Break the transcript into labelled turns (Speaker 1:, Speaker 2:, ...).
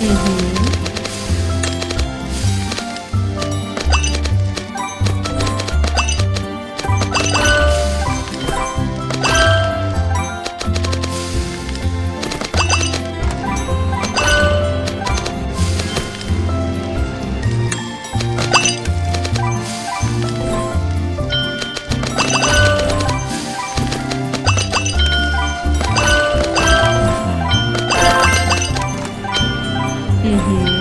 Speaker 1: 嗯哼。mm-hmm.